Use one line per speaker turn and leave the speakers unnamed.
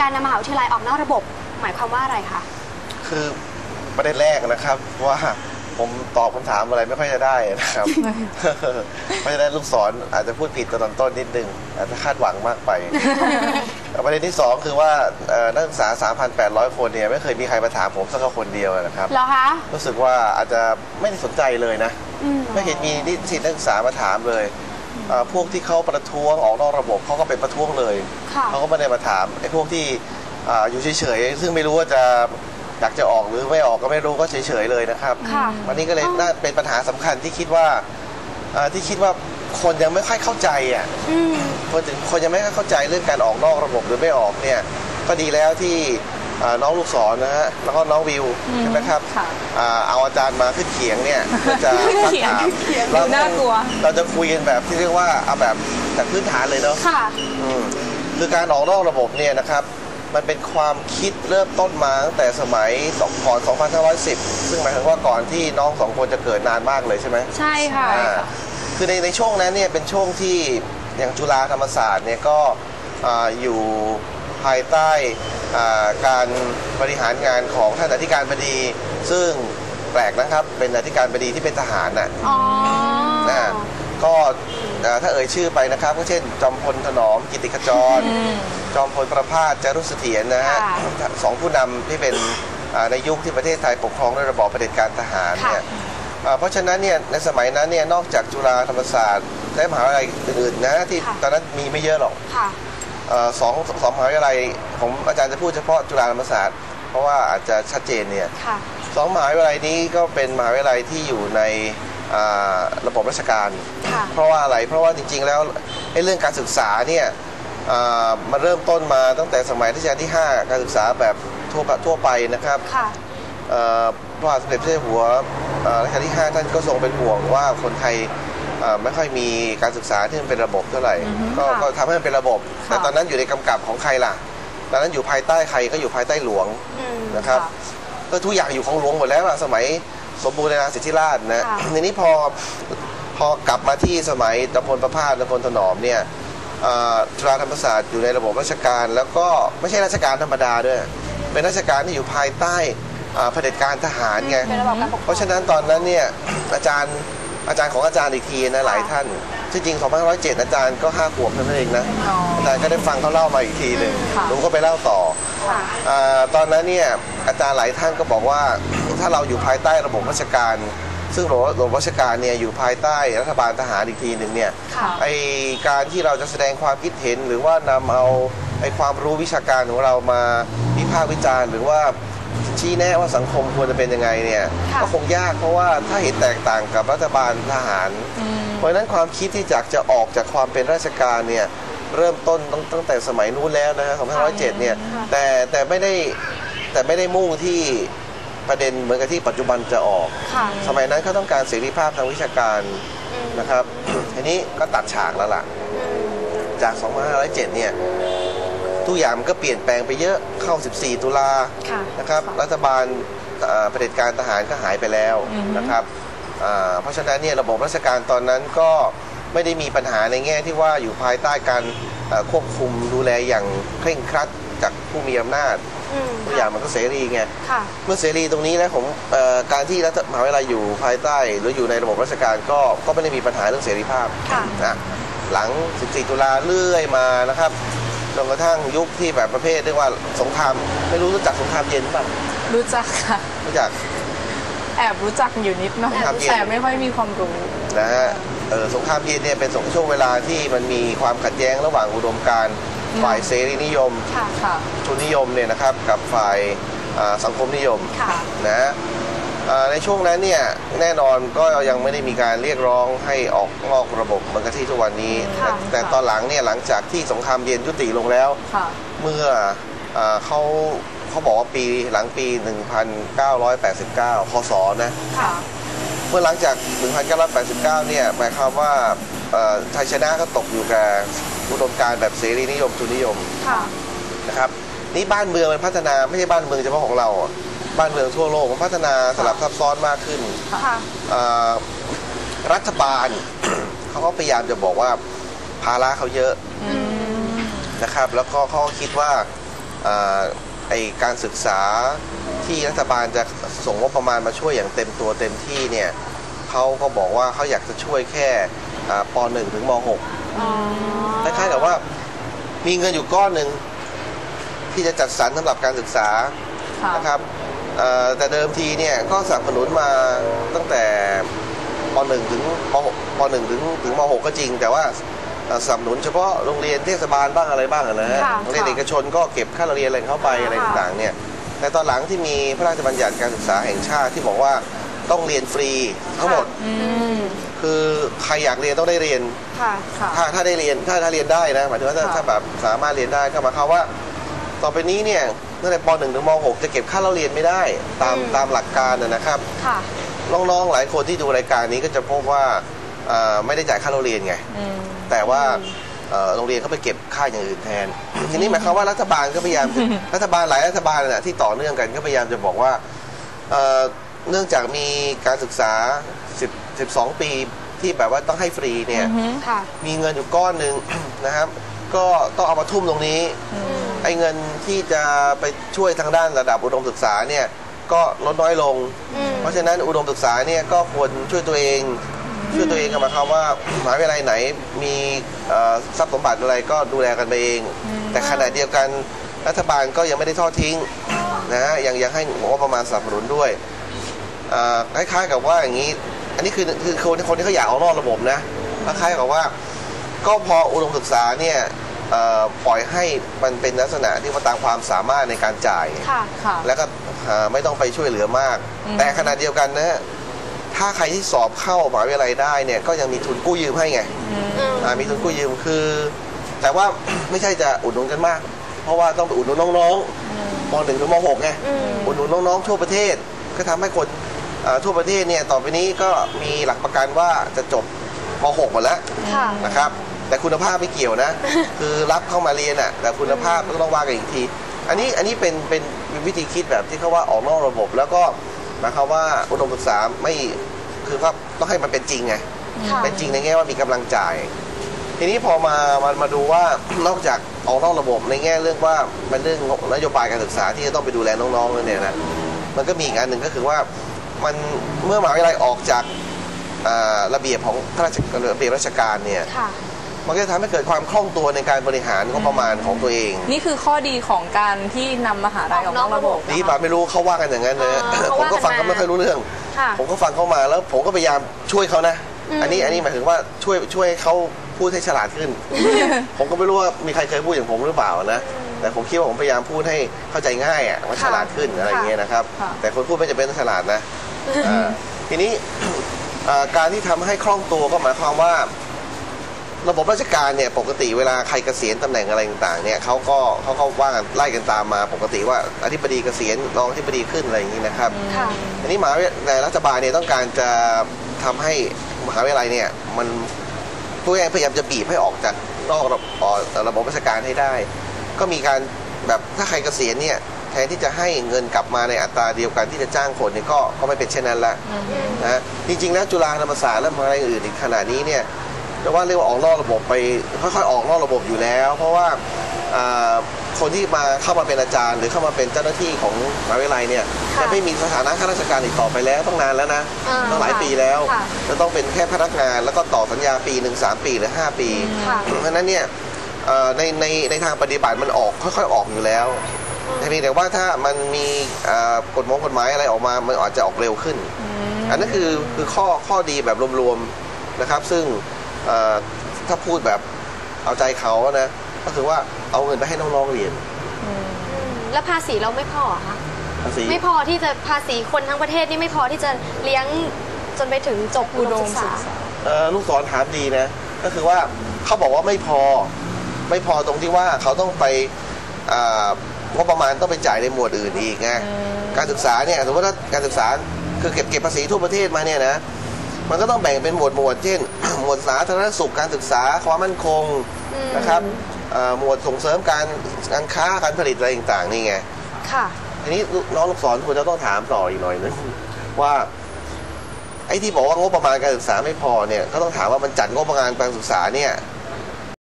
การนำมหาวิทยาลัยออกนอกระบบ หมายความว่าอะไรคะ
คือประเด็นแรกนะครับว่าผมตอบคำถามอะไรไม่ค่อยจะได้นะครับ เพราะฉะนั้นลูกศรอาจจะพูดผิดตอนต้นนิดนึงอาจจะคาดหวังมากไป ประเด็นที่สองคือว่าเอ่อนักศึกษา 3,800 คนเนี่ยไม่เคยมีใครมาถามผมสักคนเดียวนะครับ
เหรอคะ
รู้สึกว่าอาจจะไม่ได้สนใจเลยนะ
อืม
ไม่เห็นมีนิสิตนักศึกษามาถามเลยเอ่อ พวกที่เขาประท้วงออกนอกระบบเขาก็เป็นประท้วงเลย
ค่ะ
เขาก็ไม่ได้มาถามไอ้พวกที่อ่าอยู่เฉยๆซึ่งไม่รู้ว่าจะอยากจะออกหรือไม่ออกก็ไม่รู้ก็เฉยๆเลยนะครับ
ค่ะ
วันนี้ก็เลย
อ๋อ
น่าเป็นปัญหาสำคัญที่คิดว่าอ่าที่คิดว่าคนยังไม่ค่อยเข้าใจอะ
อืม
คนถึงคนยังไม่ค่อยเข้าใจเรื่องการออกนอกระบบหรือไม่ออกเนี่ยก็ดีแล้วที่อ่า น้องลูกศรนะฮะแล้วก็น้องวิวใช่ไหมครับ
ค่ะ
อ่าเอาอาจารย์มาขึ้นเขียงเนี่ยเพื่อจะซักถาม
เขียง
เรา
ดูน่ากลัว
เราจะคุยกันแบบที่เรียกว่าเอาแบบจากพื้นฐานเลยเนาะ
ค่ะ
อืมคือการออกนอกระบบเนี่ยนะครับมันเป็นความคิดเริ่มต้นมาตั้งแต่สมัยก่อน2510 ซึ่งหมายถึงว่าก่อนที่น้องสองคนจะเกิดนานมากเลยใช่ไหม
ใช่ค่ะ
อ่าคือในในช่วงนั้นเนี่ยเป็นช่วงที่อย่างจุฬาธรรมศาสตร์เนี่ยก็อ่าอยู่ ภายใต้อ่าการบริหารงานของท่านอธิการบดี ซึ่งแปลกนะครับเป็นอธิการบดีที่เป็นทหารน่ะ
อ๋อ
นะก็เอ่อถ้าเอ่ยชื่อไปนะครับ ก็เช่น จอมพลถนอมกิติขจร จอมพลประภาสจารุเสถียรนะฮะ
ค่ะ
สองผู้นำที่เป็นอ่าในยุคที่ประเทศไทยปกครองด้วยระบอบเผด็จการทหารเนี่ยอ่าเพราะฉะนั้นเนี่ยในสมัยนั้นเนี่ยนอกจากจุฬาธรรมศาสตร์และมหาวิทยาลัยอื่นๆนะที่ตอนนั้นมีไม่เยอะหรอก
ค่ะ
เอ่อ สองสองมหาวิทยาลัยผมอาจารย์จะพูดเฉพาะจุฬาธรรมศาสตร์เพราะว่าอาจจะชัดเจนเนี่ย
ค่ะ
สองมหาวิทยาลัยนี้ก็เป็นมหาวิทยาลัยที่อยู่ในอ่าระบบราชการ
ค่ะ
เพราะว่าอะไรเพราะว่าจริง ๆ แล้วไอ้เรื่องการศึกษาเนี่ยอ่ามันเริ่มต้นมาตั้งแต่สมัยรัชกาลที่ 5 การศึกษาแบบทั่วไปทั่วไปนะครับ
ค่ะ
เอ่อพระบาทสมเด็จพระเจ้าอยู่หัวเอ่อรัชกาลที่ 5 ท่านก็ทรงเป็นห่วงว่าคนไทยเอ่อ ไม่ค่อยมีการศึกษาที่มันเป็นระบบเท่าไหร่ ก็
ค่ะ
ก็ทำให้มันเป็นระบบ แต่ตอนนั้นอยู่ในกำกับของใครล่ะ ตอนนั้นอยู่ภายใต้ใครก็อยู่ภายใต้หลวง
อืม
นะครับ ก็ทุกอย่างอยู่ของหลวงหมดแล้วอะสมัยสมบูรณาญสิทธิราชนะ
ค่ะ
ทีนี้พอพอกลับมาที่สมัยตำพลประพาสตำพลถนอมเนี่ยอ่าจุฬาธรรมศาสตร์อยู่ในระบบราชการ แล้วก็ไม่ใช่ราชการธรรมดาด้วย เป็นราชการที่อยู่ภายใต้อ่าเผด็จการทหารไง
เป็นระบอบการปกครอง
เพราะฉะนั้นตอนนั้นเนี่ยอาจารย์ อาจารย์ของอาจารย์อีกทีนะหลายท่านที่จริง2507 อาจารย์ก็ห้าขวบเท่านั้นเองนะ
อ๋อ
อาจารย์ก็ได้ฟังเขาเล่ามาอีกทีหนึ่ง
ค่ะ
ลุงก็ไปเล่าต่อ
ค่ะ
อาตอนนั้นเนี่ยอาจารย์หลายท่านก็บอกว่าถ้าเราอยู่ภายใต้ระบบราชการ ซึ่งระบบระบบราชการเนี่ยอยู่ภายใต้รัฐบาลทหารอีกทีหนึ่งเนี่ย
ค่ะ
ไอการที่เราจะแสดงความคิดเห็นหรือว่านำเอาไอความรู้วิชาการของเรามาวิพากษ์วิจารณ์ หรือว่า ชี้แนะว่าสังคมควรจะเป็นยังไงเนี่ย
ค่ะ
ก็คงยากเพราะว่าถ้าเห็นแตกต่างกับรัฐบาลทหารเพราะฉะนั้นความคิดที่อยากจะออกจากความเป็นราชการเนี่ยเริ่มต้นตั้งตั้งแต่สมัยนู้นแล้วนะฮะ2507เนี่ยแต่แต่ไม่ได้แต่ไม่ได้มุ่งที่ประเด็นเหมือนกับที่ปัจจุบันจะออก
ค่ะ
สมัยนั้นเขาต้องการเสรีภาพทางวิชาการ
อืม
นะครับ ทีนี้ก็ตัดฉากแล้วล่ะ จาก 2507 เนี่ย ทุกอย่างมันก็เปลี่ยนแปลงไปเยอะเข้า 14 ตุลา
ค่ะ
นะครับรัฐบาลเอ่อเผด็จการทหารก็หายไปแล้วนะครับอ่าเพราะฉะนั้นเนี่ยระบบราชการตอนนั้นก็ไม่ได้มีปัญหาในแง่ที่ว่าอยู่ภายใต้การเอ่อควบคุมดูแลอย่างเคร่งครัดจากผู้มีอำนาจ
อืม
ทุกอย่างมันก็เสรีไง
ค่ะ
เมื่อเสรีตรงนี้นะผมเอ่อการที่รัฐมหาวิทยาลัยอยู่ภายใต้ หรืออยู่ในระบบราชการก็ก็ไม่ได้มีปัญหาเรื่องเสรีภาพ
ค่ะ
นะหลัง 14 ตุลาเรื่อยมานะครับ จนกระทั่งยุคที่แบบประเภทเรียกว่าสงครามไม่รู้รู้จักสงครามเย็นป่ะ
รู้จักค่ะ
รู้จัก
แอบรู้จักอยู่นิดหน่อย
ครับ
แต่ไม่ค่อยมีความรู้
นะฮะเออสงครามเย็นเนี่ยเป็นสงช่วงเวลาที่มันมีความขัดแย้งระหว่างอุดมการณ์ฝ่ายเสรีนิยม
ค่ะ
ค่ะ
ทุนนิยมเนี่ยนะครับ กับฝ่ายอ่าสังคมนิยม
ค่ะ
นะเอ่อ ในช่วงนั้นเนี่ยแน่นอนก็ยังไม่ได้มีการเรียกร้องให้ออกนอกระบบเหมือนกับที่ทุกวันนี้
ค่ะ
แต่แต่ตอนหลังเนี่ยหลังจากที่สงครามเย็นยุติลงแล้ว
ค่ะ
เมื่อเออเขาเขาบอกว่าปีหลังปี 1989 คศนะ
ค่ะ
เมื่อหลังจาก 1989 เนี่ย หมายความว่าเอ่อไทยชนะก็ตกอยู่กับอุดมการณ์แบบเสรีนิยมทุนนิยม
ค่ะ
นะครับ นี่บ้านเมืองมันพัฒนาไม่ใช่บ้านเมืองเฉพาะของเราอะ บ้านเมืองทั่วโลกมันพัฒนาสลับซับซ้อนมากขึ้น
ค่ะ
เอ่อรัฐบาล เขาก็พยายามจะบอกว่าภาระเขาเยอะนะครับ แล้วก็เขาก็คิดว่าอ่าไอการศึกษาที่รัฐบาลจะส่งงบประมาณมาช่วยอย่างเต็มตัวเต็มที่เนี่ยเขาก็บอกว่าเขาอยากจะช่วยแค่อ่าป .1 ถึงม .6
อ๋อ
คล้ายๆกับว่ามีเงินอยู่ก้อนหนึ่งที่จะจัดสรรสำหรับการศึกษา
ค่ะ
นะครับเอ่อ แต่เดิมทีเนี่ยก็สนับสนุนมาตั้งแต่ป .1 ถึงป .6 ป .1 ถึงถึงม .6 ก็จริง แต่ว่าเอ่อสนับสนุนเฉพาะโรงเรียนเทศบาลบ้างอะไรบ้างอะนะฮะ
ค่ะ
โรงเรียนเอกชนก็เก็บค่าเรียนอะไรเข้าไปอะไร
ค่ะ
ต่างๆเนี่ยแต่ตอนหลังที่มีพระราชบัญญัติการศึกษาแห่งชาติที่บอกว่าต้องเรียนฟรีทั้งหมด
อืม
คือใครอยากเรียนต้องได้เรียน
ค่ะ
ค่ะ
ถ้าถ้าได้เรียนถ้าถ้าเรียนได้นะหมายถึงว่าถ้า
ค่ะ
ถ้าแบบสามารถเรียนได้ก็หมายความว่า ต่อไปนี้เนี่ย ตั้งแต่ป .1 ถึงม .6 จะเก็บค่าเล่าเรียนไม่ได้ตาม
อืม
ตามหลักการนะนะครับ
ค่ะ
น้องๆ หลายคนที่ดูรายการนี้ก็จะพบว่าเอ่อไม่ได้จ่ายค่าเล่าเรียนไง
อืม
แต่ว่าเอ่อโรงเรียนเขาไปเก็บค่าอย่างอื่นแทน ทีนี้หมายความว่ารัฐบาลก็พยายามรัฐบาลหลายรัฐบาลนะที่ต่อเนื่องกันก็พยายามจะบอกว่าเอ่อเนื่องจากมีการศึกษา10 12 ปีที่แบบว่าต้องให้ฟรีเนี่ย
อือฮึ
ค่ะ
มีเงินอยู่ก้อนหนึ่ง นะครับ ก็ต้องเอามาทุ่มตรงนี้ ไอ้เงินที่จะไปช่วยทางด้านระดับอุดมศึกษาเนี่ยก็ลดน้อยลง
อืม
เพราะฉะนั้นอุดมศึกษาเนี่ยก็ควรช่วยตัวเอง ช่วยตัวเองก็หมายความว่ามหาวิทยาลัยไหนมีเอ่อทรัพย์สมบัติอะไรก็ดูแลกันไปเอง แต่ขณะเดียวกันรัฐบาลก็ยังไม่ได้ทอดทิ้งนะฮะยังยังให้งบประมาณสนับสนุนด้วยอ่าคล้ายๆกับว่าอย่างนี้ อันนี้คือคือคนคนที่เขาอยากเอานอกระบบนะคล้ายๆกับว่า ก็พออุดมศึกษาเนี่ยเอ่อปล่อยให้มันเป็นลักษณะที่ว่าตามความสามารถในการจ่าย
ค่ะ
ค่ะ
แล้วก็เอ่อไม่ต้องไปช่วยเหลือมาก
อืม
แต่ขณะเดียวกันนะฮะถ้าใครที่สอบเข้ามหาวิทยาลัยได้เนี่ยก็ยังมีทุนกู้ยืมให้ไง
อืม
อืม
อ่ามีทุนกู้ยืมคือ แต่ว่า ไม่ใช่จะอุดหนุนกันมาก เพราะว่าต้องไปอุดหนุนน้องๆมหนึ่งถึงมหกไง
อืม
อุดหนุนน้องๆทั่วประเทศ ก็ทำให้คนเอ่อทั่วประเทศเนี่ยต่อไปนี้ก็มีหลักประกันว่าจะจบ มหกหมดแล้ว
ค่ะ
นะครับ แต่คุณภาพไม่เกี่ยวนะ คือรับเข้ามาเรียนอะ แต่คุณภาพก็ต้องว่ากันอีกที อันนี้อันนี้เป็นเป็นเป็นวิธีคิดแบบที่เขาว่าออกนอกระบบ แล้วก็หมายความว่าอุดมศึกษาไม่คือว่าต้องให้มันเป็นจริงไง
ค่ะ
เป็นจริงในแง่ว่ามีกำลังจ่าย ทีนี้พอมามามาดูว่า นอกจากออกนอกระบบในแง่เรื่องว่ามันเรื่องนโยบายการศึกษาที่จะต้องไปดูแลน้องๆแล้วเนี่ยนะมันก็มีอีกอันหนึ่งก็คือว่ามันเมื่อมหาวิทยาลัยออกจากอ่า ระเบียบของข้าราชการระเบียบราชการเนี่ย
ค่ะ
มันก็จะทำให้เกิดความคล่องตัวในการบริหารงบประมาณของตัวเอง
นี่คือข้อดีของการที่นำมหาลัยออกนอกระบบ
นี่ปาไม่รู้เขาว่ากันอย่างนั้นนะ
อ่าเขา
ผม
ว่ากัน
ก็ฟังเขา
มา
ไม่ค่อยรู้เรื่อง
ค่ะ
ผมก็ฟังเขามาแล้วผมก็พยายามช่วยเขานะ
อืม
อันนี้อันนี้หมายถึงว่าช่วยช่วยให้เขาพูดให้ฉลาดขึ้น ผมก็ไม่รู้ว่ามีใครเคยพูดอย่างผมหรือเปล่านะแต่ผมคิดว่าผมพยายามพูดให้เข้าใจง่ายอะว่า
ค่ะ
ฉลาดขึ้นอะไรอย่างเงี้ยนะครับ
ค่ะ
แต่คนพูดไม่จำเป็นต้องฉลาดนะอ่าทีนี้อ่า การที่ทำให้คล่องตัวก็หมายความว่า ระบบราชการเนี่ยปกติเวลาใครเกษียณตำแหน่งอะไรต่างๆเนี่ยเขาก็เขาก็ว่ากันไล่กันตามมาปกติว่าอธิบดีเกษียณรองอธิบดีขึ้นอะไรอย่างนี้นะครับ
ค่ะ
อันนี้มหาวิทยาลัยรัฐบาลเนี่ยต้องการจะทำให้มหาวิทยาลัยเนี่ยมันผู้ใหญ่พยายามจะบีบให้ออกจากนอกระบบเอ่อระบบราชการให้ได้ ก็มีการแบบถ้าใครเกษียณเนี่ยแทนที่จะให้เงินกลับมาในอัตราเดียวกันที่จะจ้างคนเนี่ยก็ก็ไม่เป็นเช่นนั้นละนะจริงๆแล้วจุฬาธรรมศาสตร์และมหาลัยอื่นอีกขนาดนี้เนี่ยจะว่าเรียกว่าออกนอกระบบไปค่อยๆออกนอกระบบอยู่แล้ว เพราะว่าอ่าคนที่มาเข้ามาเป็นอาจารย์ หรือเข้ามาเป็นเจ้าหน้าที่ของมหาวิทยาลัยเนี่ย
ค่ะ
จะไม่มีสถานะข้าราชการอีกต่อไปแล้วต้องนานแล้วนะ
อ่า
ต้องหลายปีแล้ว
ค่ะ
จะต้องเป็นแค่พนักงานแล้วก็ต่อสัญญาปีหนึ่งสามปีหรือห้าปี
ค่ะ
เพราะฉะนั้นเนี่ยเอ่อในในในทางปฏิบัติมันออกค่อยๆออกอยู่แล้ว แต่เพียงแต่ว่าถ้ามันมีเอ่อกฎหมายกฎหมายอะไรออกมา มันอาจจะออกเร็วขึ้น อันนั้นคือคือข้อข้อดีแบบรวมๆนะครับ ซึ่งเอ่อถ้าพูดแบบเอาใจเขานะก็คือว่าเอาเงินไปให้น้องๆเรียน
อืมแล้วภาษีเราไม่พอเหรอคะ
ภาษี
ไม่พอที่จะภาษีคนทั้งประเทศนี่ไม่พอที่จะเลี้ยงจนไปถึงจบอุ
อุ
ด
ด
ม
ม
ศึ
ศึ
ก
ก
ษา
ษา
เอ่อลูกศรถามดีนะ ก็คือว่าเขาบอกว่าไม่พอ ไม่พอตรงที่ว่าเขาต้องไปอ่า งบประมาณต้องไปจ่ายในหมวดอื่นอีกไงการศึกษาเนี่ยสมมติว่าการศึกษาคือเก็บเก็บภาษีทั่วประเทศมาเนี่ยนะมันก็ต้องแบ่งเป็นหมวดหมวดเช่น หมวดสาธารณสุขการศึกษาความมั่นคง
อืม
นะครับเอ่อหมวดส่งเสริมการการค้าการผลิตอะไรต่างๆนี่ไง
ค่ะ
ทีนี้น้องลูกศรควรจะต้องถามต่ออีกหน่อยนึงว่าไอ้ที่บอกว่างบประมาณการศึกษาไม่พอเนี่ยก็ต้องถามว่ามันจัดงบประมาณการศึกษาเนี่ย